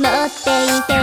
持っていて